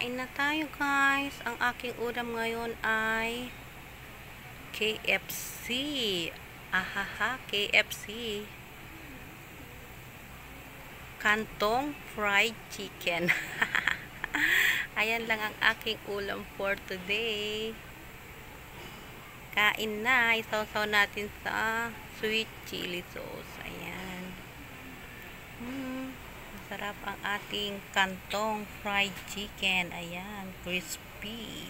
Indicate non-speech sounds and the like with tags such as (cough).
Kain na tayo guys. Ang aking ulam ngayon ay KFC. Ahaha, KFC. Kantong fried chicken. (laughs) Ayan lang ang aking ulam for today. Kain na. Isaw-saw natin sa sweet chili sauce. Ayan. Masarap ang ating kantong fried chicken. Ayan, crispy.